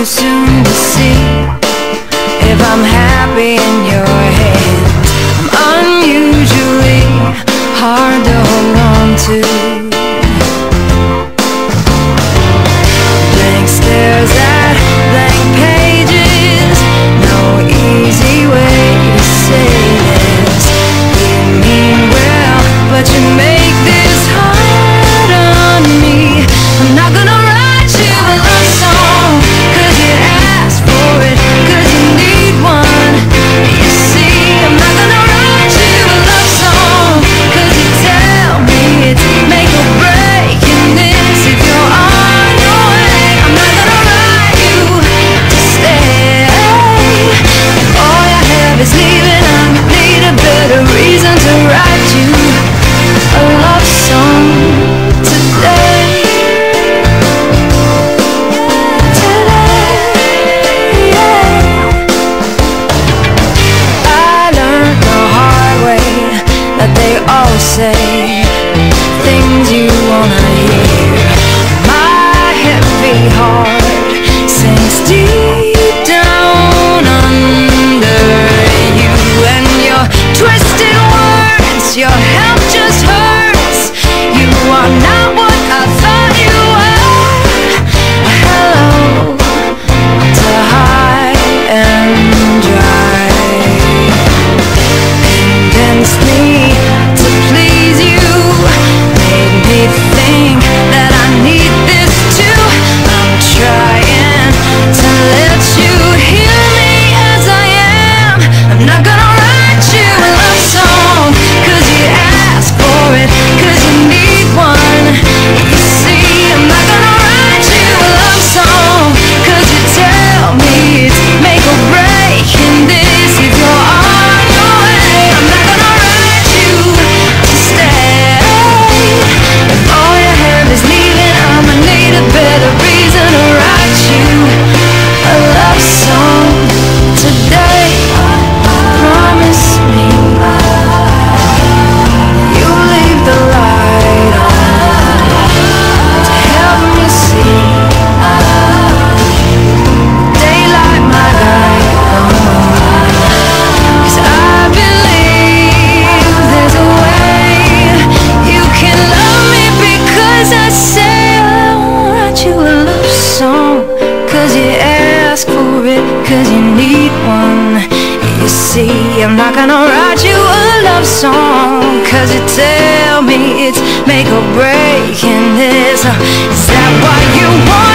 too soon to see Cause you ask for it, cause you need one. You see, I'm not gonna write you a love song. Cause you tell me it's make or break in this. Is that why you want?